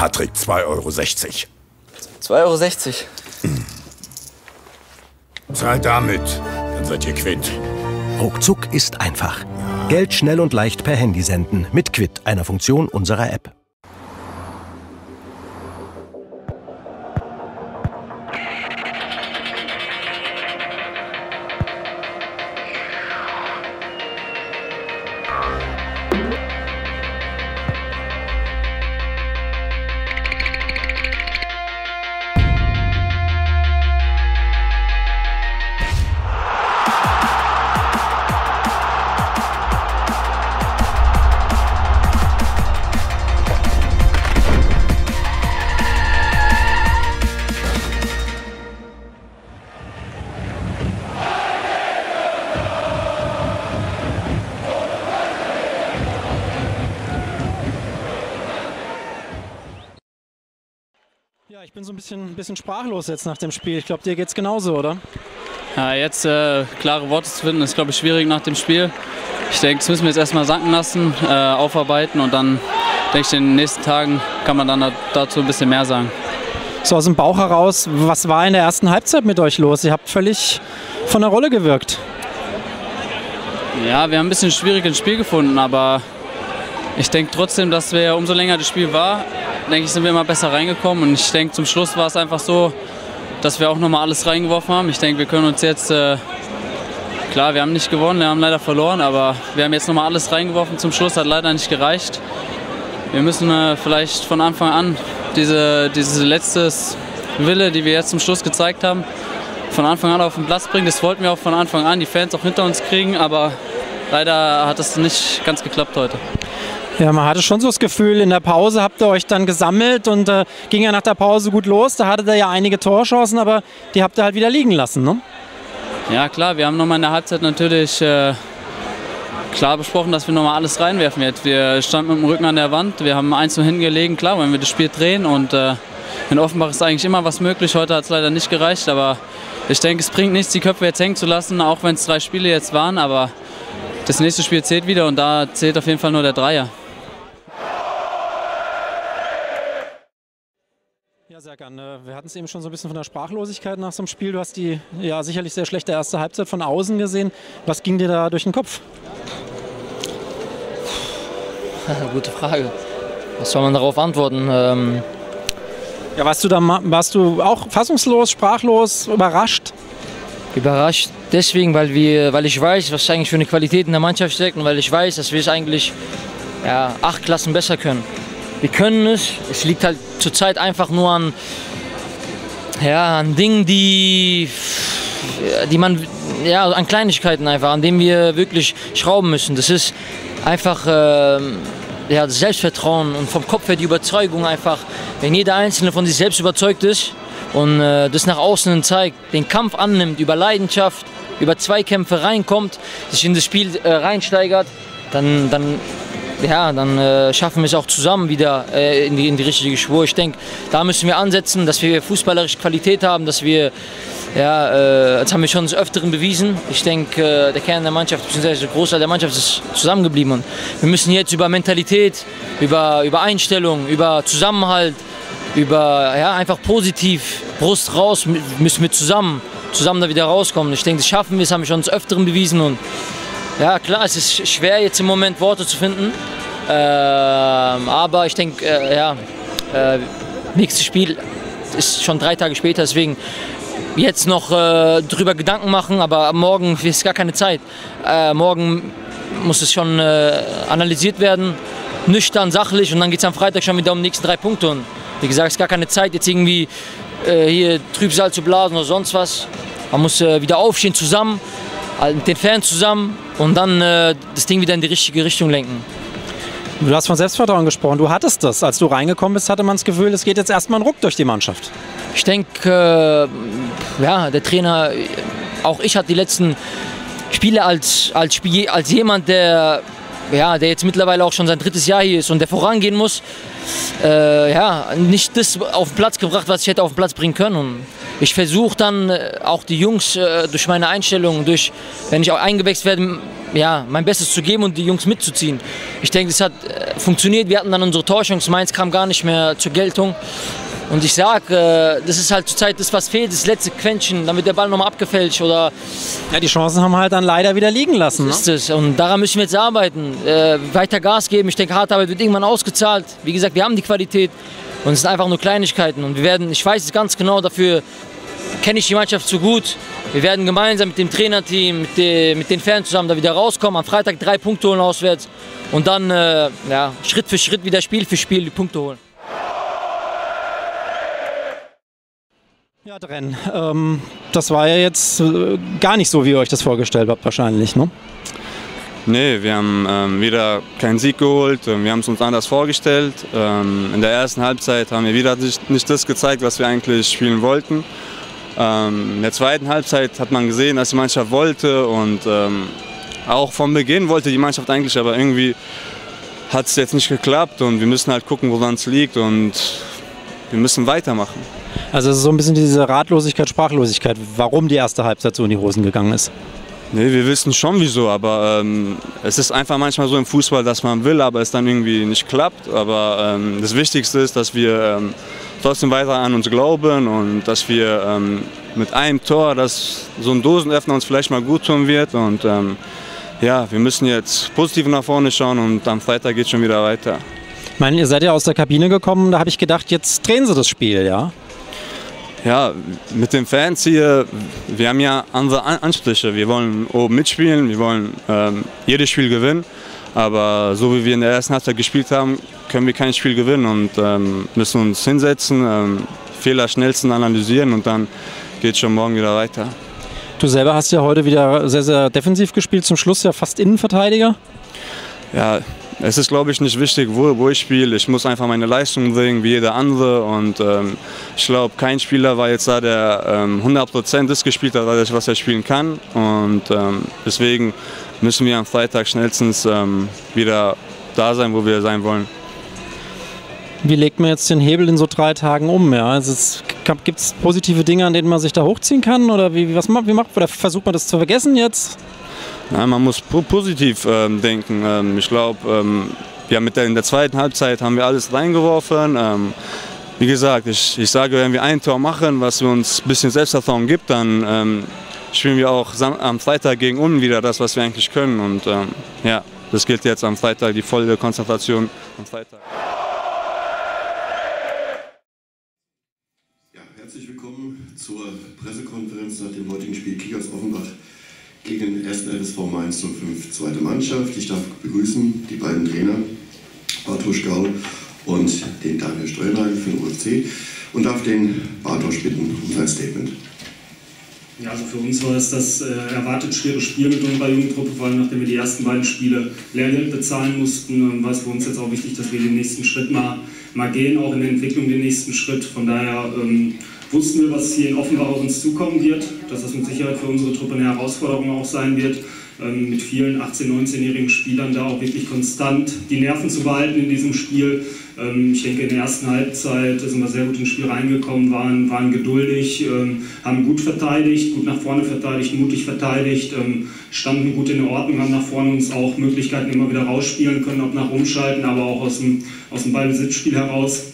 Patrick 2,60 Euro. 2,60 Euro? Zahlt damit, dann seid ihr quitt. Ruckzuck ist einfach. Geld schnell und leicht per Handy senden mit Quid, einer Funktion unserer App. Ich bin so ein bisschen, bisschen sprachlos jetzt nach dem Spiel. Ich glaube, dir geht es genauso, oder? Ja, jetzt äh, klare Worte zu finden, ist, glaube ich, schwierig nach dem Spiel. Ich denke, das müssen wir jetzt erstmal sacken lassen, äh, aufarbeiten und dann, denke ich, in den nächsten Tagen kann man dann dazu ein bisschen mehr sagen. So aus dem Bauch heraus, was war in der ersten Halbzeit mit euch los? Ihr habt völlig von der Rolle gewirkt. Ja, wir haben ein bisschen schwierig ins Spiel gefunden, aber ich denke trotzdem, dass wir umso länger das Spiel war, denke ich, sind wir immer besser reingekommen. Und ich denke, zum Schluss war es einfach so, dass wir auch nochmal alles reingeworfen haben. Ich denke, wir können uns jetzt, äh, klar, wir haben nicht gewonnen, wir haben leider verloren, aber wir haben jetzt nochmal alles reingeworfen. Zum Schluss hat leider nicht gereicht. Wir müssen äh, vielleicht von Anfang an diese, diese letzte Wille, die wir jetzt zum Schluss gezeigt haben, von Anfang an auf den Platz bringen. Das wollten wir auch von Anfang an, die Fans auch hinter uns kriegen, aber leider hat das nicht ganz geklappt heute. Ja, man hatte schon so das Gefühl, in der Pause habt ihr euch dann gesammelt und äh, ging ja nach der Pause gut los. Da hattet ihr ja einige Torchancen, aber die habt ihr halt wieder liegen lassen, ne? Ja, klar, wir haben nochmal in der Halbzeit natürlich äh, klar besprochen, dass wir nochmal alles reinwerfen jetzt. Wir standen mit dem Rücken an der Wand, wir haben eins nur hingelegen, klar, wenn wir das Spiel drehen und äh, in Offenbach ist eigentlich immer was möglich. Heute hat es leider nicht gereicht, aber ich denke, es bringt nichts, die Köpfe jetzt hängen zu lassen, auch wenn es drei Spiele jetzt waren, aber das nächste Spiel zählt wieder und da zählt auf jeden Fall nur der Dreier. Serkan, wir hatten es eben schon so ein bisschen von der Sprachlosigkeit nach so einem Spiel. Du hast die ja sicherlich sehr schlechte erste Halbzeit von außen gesehen. Was ging dir da durch den Kopf? Gute Frage. Was soll man darauf antworten? Ähm ja, warst du, da, warst du auch fassungslos, sprachlos, überrascht? Überrascht deswegen, weil, wir, weil ich weiß, was eigentlich für eine Qualität in der Mannschaft steckt und weil ich weiß, dass wir es eigentlich ja, acht Klassen besser können. Wir können es. Es liegt halt zurzeit einfach nur an, ja, an Dingen, die, die man, ja, an Kleinigkeiten einfach, an denen wir wirklich schrauben müssen. Das ist einfach äh, ja, das Selbstvertrauen und vom Kopf her die Überzeugung einfach, wenn jeder Einzelne von sich selbst überzeugt ist und äh, das nach außen zeigt, den Kampf annimmt, über Leidenschaft, über Zweikämpfe reinkommt, sich in das Spiel äh, reinsteigert, dann, dann ja, dann äh, schaffen wir es auch zusammen wieder äh, in, die, in die richtige Spur. Ich denke, da müssen wir ansetzen, dass wir fußballerische Qualität haben, dass wir, ja, äh, das haben wir schon des Öfteren bewiesen. Ich denke, äh, der Kern der Mannschaft, beziehungsweise der Großteil der Mannschaft ist zusammengeblieben. Und wir müssen jetzt über Mentalität, über, über Einstellung, über Zusammenhalt, über ja, einfach positiv, Brust raus, müssen wir zusammen, zusammen da wieder rauskommen. Ich denke, das schaffen wir, das haben wir schon des Öfteren bewiesen. Und ja, klar, es ist schwer jetzt im Moment Worte zu finden. Ähm, aber ich denke, äh, ja, äh, nächstes Spiel ist schon drei Tage später, deswegen jetzt noch äh, drüber Gedanken machen, aber morgen ist gar keine Zeit. Äh, morgen muss es schon äh, analysiert werden, nüchtern, sachlich und dann geht es am Freitag schon wieder um die nächsten drei Punkte. Und wie gesagt, es ist gar keine Zeit, jetzt irgendwie äh, hier Trübsal zu blasen oder sonst was. Man muss wieder aufstehen zusammen, mit den Fans zusammen und dann äh, das Ding wieder in die richtige Richtung lenken. Du hast von Selbstvertrauen gesprochen. Du hattest das. Als du reingekommen bist, hatte man das Gefühl, es geht jetzt erstmal ein Ruck durch die Mannschaft. Ich denke, äh, ja, der Trainer, auch ich hatte die letzten Spiele als, als, Spiel, als jemand, der, ja, der jetzt mittlerweile auch schon sein drittes Jahr hier ist und der vorangehen muss, äh, ja, nicht das auf den Platz gebracht, was ich hätte auf den Platz bringen können. Und ich versuche dann äh, auch die Jungs äh, durch meine Einstellung, durch, wenn ich auch eingewechselt werde, ja, mein Bestes zu geben und die Jungs mitzuziehen. Ich denke, das hat äh, funktioniert. Wir hatten dann unsere Torchance, Mainz kam gar nicht mehr zur Geltung. Und ich sage, das ist halt zurzeit das, was fehlt, das letzte Quäntchen, damit der Ball nochmal abgefälscht oder. Ja, die Chancen haben halt dann leider wieder liegen lassen. Ne? Ist es. Und daran müssen wir jetzt arbeiten. Äh, weiter Gas geben. Ich denke, Hartarbeit wird irgendwann ausgezahlt. Wie gesagt, wir haben die Qualität. Und es sind einfach nur Kleinigkeiten. Und wir werden, ich weiß es ganz genau, dafür kenne ich die Mannschaft zu gut. Wir werden gemeinsam mit dem Trainerteam, mit, de, mit den Fans zusammen da wieder rauskommen. Am Freitag drei Punkte holen auswärts. Und dann äh, ja, Schritt für Schritt wieder Spiel für Spiel die Punkte holen. Ja, Drenn, ähm, das war ja jetzt äh, gar nicht so, wie ihr euch das vorgestellt habt wahrscheinlich, ne? Nee, wir haben ähm, wieder keinen Sieg geholt, ähm, wir haben es uns anders vorgestellt. Ähm, in der ersten Halbzeit haben wir wieder nicht, nicht, das gezeigt, was wir eigentlich spielen wollten. Ähm, in der zweiten Halbzeit hat man gesehen, dass die Mannschaft wollte und ähm, auch von Beginn wollte die Mannschaft eigentlich, aber irgendwie hat es jetzt nicht geklappt und wir müssen halt gucken, woran es liegt und wir müssen weitermachen. Also es ist so ein bisschen diese Ratlosigkeit, Sprachlosigkeit, warum die erste Halbzeit so in die Hosen gegangen ist. Nee, wir wissen schon wieso, aber ähm, es ist einfach manchmal so im Fußball, dass man will, aber es dann irgendwie nicht klappt. Aber ähm, das Wichtigste ist, dass wir ähm, trotzdem weiter an uns glauben und dass wir ähm, mit einem Tor, dass so ein Dosenöffner uns vielleicht mal gut tun wird. Und ähm, ja, wir müssen jetzt positiv nach vorne schauen und am Freitag geht es schon wieder weiter. Ich meine, ihr seid ja aus der Kabine gekommen, da habe ich gedacht, jetzt drehen sie das Spiel, ja? Ja, mit den Fans hier, wir haben ja andere Ansprüche. Wir wollen oben mitspielen, wir wollen ähm, jedes Spiel gewinnen. Aber so wie wir in der ersten Halbzeit gespielt haben, können wir kein Spiel gewinnen und ähm, müssen uns hinsetzen, ähm, Fehler schnellstens analysieren und dann geht es schon morgen wieder weiter. Du selber hast ja heute wieder sehr, sehr defensiv gespielt, zum Schluss ja fast Innenverteidiger. Ja, es ist, glaube ich, nicht wichtig, wo, wo ich spiele. Ich muss einfach meine Leistung bringen, wie jeder andere. Und ähm, ich glaube, kein Spieler war jetzt da, der ähm, 100% das gespielt hat, was er spielen kann. Und ähm, deswegen müssen wir am Freitag schnellstens ähm, wieder da sein, wo wir sein wollen. Wie legt man jetzt den Hebel in so drei Tagen um? Ja? Also Gibt es positive Dinge, an denen man sich da hochziehen kann? Oder wie, was, wie macht, oder versucht man das zu vergessen jetzt? Nein, man muss positiv ähm, denken. Ähm, ich glaube, ähm, ja, mit der, in der zweiten Halbzeit haben wir alles reingeworfen. Ähm, wie gesagt, ich, ich sage, wenn wir ein Tor machen, was uns ein bisschen Selbstvertrauen gibt, dann ähm, spielen wir auch am Freitag gegen Ulm wieder das, was wir eigentlich können. Und ähm, ja, das gilt jetzt am Freitag, die volle Konzentration am Freitag. Gegen den 1. FSV Mainz 05, zweite Mannschaft. Ich darf begrüßen die beiden Trainer, Bartosz Gau und den Daniel Steuerlein für den UFC und darf den Bartosz bitten um sein Statement. Ja, also für uns war es das äh, erwartet schwere Spiel mit unserer jungen Truppe, vor allem nachdem wir die ersten beiden Spiele Lehrgeld bezahlen mussten, ähm, war es für uns jetzt auch wichtig, dass wir den nächsten Schritt mal, mal gehen, auch in der Entwicklung den nächsten Schritt. Von daher ähm, wussten wir, was hier in Offenbach auf uns zukommen wird, dass das mit Sicherheit für unsere Truppe eine Herausforderung auch sein wird, ähm, mit vielen 18-, 19-jährigen Spielern da auch wirklich konstant die Nerven zu behalten in diesem Spiel. Ähm, ich denke, in der ersten Halbzeit sind wir sehr gut ins Spiel reingekommen, waren, waren geduldig, ähm, haben gut verteidigt, gut nach vorne verteidigt, mutig verteidigt, standen gut in Ordnung, haben nach vorne uns auch Möglichkeiten immer wieder rausspielen können, ob nach Umschalten, aber auch aus dem, aus dem Ballbesitzspiel heraus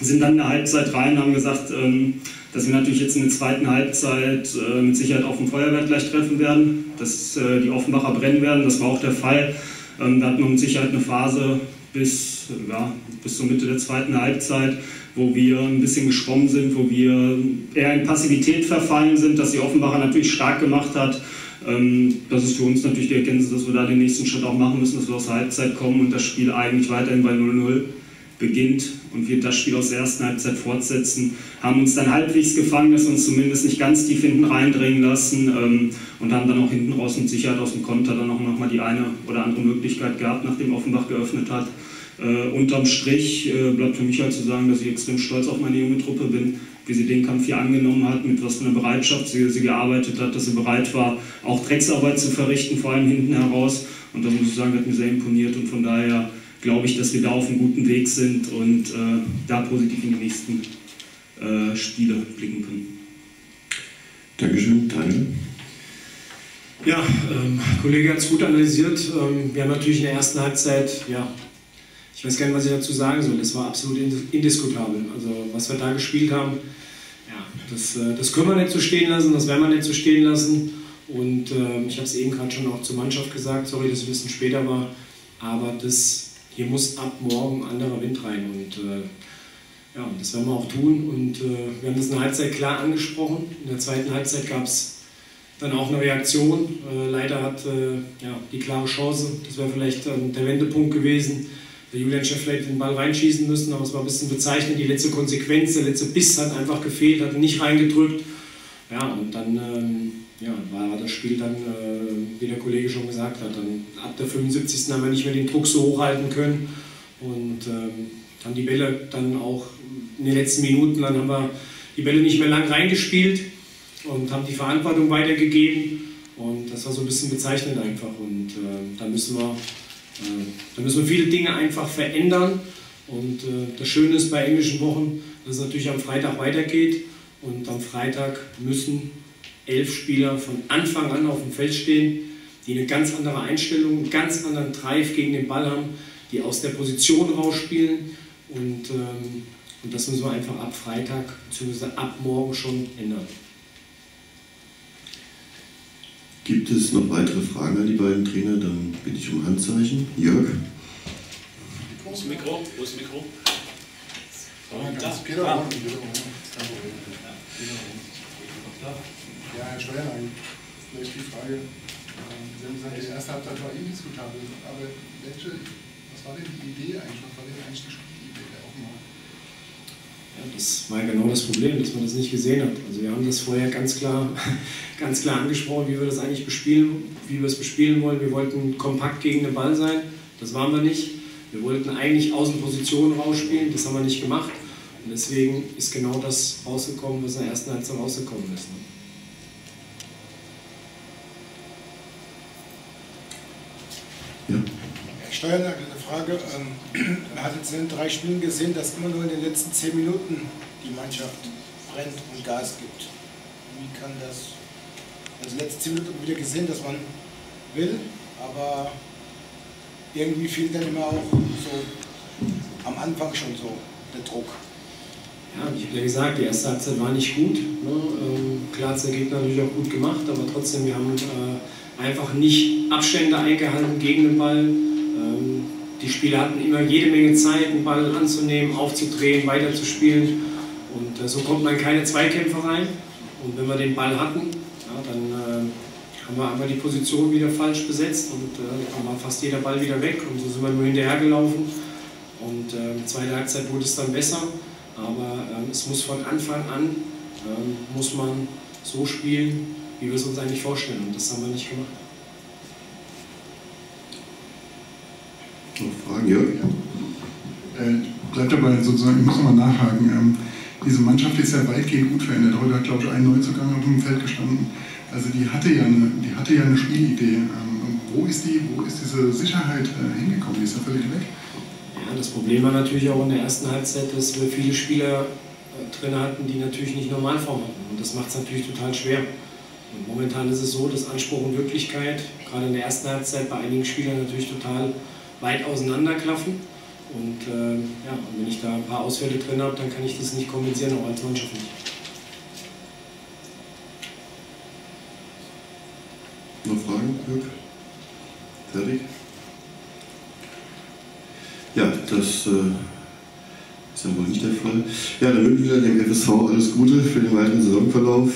sind dann in der Halbzeit rein, haben gesagt, ähm, dass wir natürlich jetzt in der zweiten Halbzeit äh, mit Sicherheit auf dem Feuerwerk gleich treffen werden, dass äh, die Offenbacher brennen werden. Das war auch der Fall. Ähm, da hatten wir mit Sicherheit eine Phase bis, ja, bis zur Mitte der zweiten Halbzeit, wo wir ein bisschen geschwommen sind, wo wir eher in Passivität verfallen sind, dass die Offenbacher natürlich stark gemacht hat. Ähm, das ist für uns natürlich die Erkenntnis, dass wir da den nächsten Schritt auch machen müssen, dass wir aus der Halbzeit kommen und das Spiel eigentlich weiterhin bei 0-0 beginnt und wir das Spiel aus der ersten Halbzeit fortsetzen, haben uns dann halbwegs gefangen, dass wir uns zumindest nicht ganz tief hinten reindringen lassen ähm, und haben dann auch hinten raus mit Sicherheit aus dem Konter dann auch nochmal die eine oder andere Möglichkeit gehabt, nachdem Offenbach geöffnet hat. Äh, unterm Strich äh, bleibt für mich halt zu sagen, dass ich extrem stolz auf meine junge Truppe bin, wie sie den Kampf hier angenommen hat, mit was für einer Bereitschaft sie, sie gearbeitet hat, dass sie bereit war, auch Drecksarbeit zu verrichten, vor allem hinten heraus. Und das muss ich sagen, hat mir sehr imponiert und von daher glaube ich, dass wir da auf einem guten Weg sind und äh, da positiv in die nächsten äh, Spiele blicken können. Dankeschön, Daniel. Ja, ähm, Kollege hat es gut analysiert. Ähm, wir haben natürlich in der ersten Halbzeit, ja, ich weiß gar nicht, was ich dazu sagen soll. Das war absolut indiskutabel. Also was wir da gespielt haben, ja, das, äh, das können wir nicht so stehen lassen, das werden wir nicht so stehen lassen. Und äh, ich habe es eben gerade schon auch zur Mannschaft gesagt, sorry, dass es ein bisschen später war, aber das, hier muss ab morgen anderer Wind rein. Und äh, ja, das werden wir auch tun. Und äh, wir haben das in der Halbzeit klar angesprochen. In der zweiten Halbzeit gab es dann auch eine Reaktion. Äh, leider hat äh, ja, die klare Chance, das wäre vielleicht ähm, der Wendepunkt gewesen. Der Julian Schäffler hätte den Ball reinschießen müssen, aber es war ein bisschen bezeichnend. Die letzte Konsequenz, der letzte Biss hat einfach gefehlt, hat nicht reingedrückt. Ja, und dann ähm, ja, war das Spiel dann, äh, wie der Kollege schon gesagt hat, dann ab der 75. haben wir nicht mehr den Druck so hochhalten können. Und ähm, haben die Bälle dann auch in den letzten Minuten, dann haben wir die Bälle nicht mehr lang reingespielt und haben die Verantwortung weitergegeben. Und das war so ein bisschen bezeichnend einfach. Und äh, da müssen wir äh, da müssen wir viele Dinge einfach verändern. Und äh, das Schöne ist bei englischen Wochen, dass es natürlich am Freitag weitergeht. Und am Freitag müssen elf Spieler von Anfang an auf dem Feld stehen, die eine ganz andere Einstellung, einen ganz anderen Drive gegen den Ball haben, die aus der Position rausspielen. Und, ähm, und das müssen wir einfach ab Freitag bzw. ab morgen schon ändern. Gibt es noch weitere Fragen an die beiden Trainer? Dann bitte ich um Handzeichen. Jörg? Wo ist das Mikro? Wo ist das Mikro? Da. Ja, Herr Steuerlein, vielleicht die Frage, ähm, Sie haben gesagt, die erste Halbzeit war indiskutabel, aber welche, was war denn die Idee eigentlich, was war denn eigentlich die Spielidee der Offenbach? Ja, das war genau das Problem, dass man das nicht gesehen hat. Also wir haben das vorher ganz klar, ganz klar angesprochen, wie wir das eigentlich bespielen, wie wir es bespielen wollen. Wir wollten kompakt gegen den Ball sein, das waren wir nicht. Wir wollten eigentlich Außenpositionen rausspielen, das haben wir nicht gemacht. Und deswegen ist genau das rausgekommen, was in der ersten Halbzeit rausgekommen ist. Ne? Herr Steuerner, eine Frage. Ähm, man hat jetzt in den drei Spielen gesehen, dass immer nur in den letzten zehn Minuten die Mannschaft brennt und Gas gibt. Wie kann das. Also in den letzten zehn Minuten wieder gesehen, dass man will, aber irgendwie fehlt dann immer auch so am Anfang schon so der Druck. Ja, ich habe ja gesagt, die erste Halbzeit war nicht gut. Ne? Ähm, klar hat der Gegner natürlich auch gut gemacht, aber trotzdem, wir haben äh, einfach nicht Abstände eingehalten gegen den Ball. Die Spieler hatten immer jede Menge Zeit, den Ball anzunehmen, aufzudrehen, weiterzuspielen. Und äh, so kommt man in keine Zweikämpfe rein. Und wenn wir den Ball hatten, ja, dann äh, haben wir einmal die Position wieder falsch besetzt und äh, war fast jeder Ball wieder weg. Und so sind wir nur hinterhergelaufen. Und äh, zweiten Halbzeit wurde es dann besser. Aber ähm, es muss von Anfang an, ähm, muss man so spielen, wie wir es uns eigentlich vorstellen. Und das haben wir nicht gemacht. Noch Fragen, Jörg? Bleibt dabei sozusagen, ich muss nochmal nachhaken. Ähm, diese Mannschaft ist ja weitgehend gut verändert. Heute hat, glaube ich, ein Neuzugang auf dem Feld gestanden. Also die hatte ja eine, die hatte ja eine Spielidee. Ähm, wo, ist die, wo ist diese Sicherheit äh, hingekommen? Die ist ja völlig weg. Ja, das Problem war natürlich auch in der ersten Halbzeit, dass wir viele Spieler äh, drin hatten, die natürlich nicht Normalform hatten. Und das macht es natürlich total schwer. Und momentan ist es so, dass Anspruch und Wirklichkeit gerade in der ersten Halbzeit bei einigen Spielern natürlich total weit auseinanderklaffen. Und, äh, ja, wenn ich da ein paar Ausfälle drin habe, dann kann ich das nicht kompensieren, auch als Mannschaft nicht. Noch Fragen, Jörg? Fertig? Ja, das äh, ist ja wohl nicht der Fall. Ja, dann wünschen wir dem FSV alles Gute für den weiteren Saisonverlauf.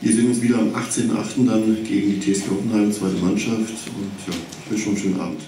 Wir sehen uns wieder am 18.08. dann gegen die TSG Hoffenheim, zweite Mannschaft. Und ja, ich wünsche schon einen schönen Abend.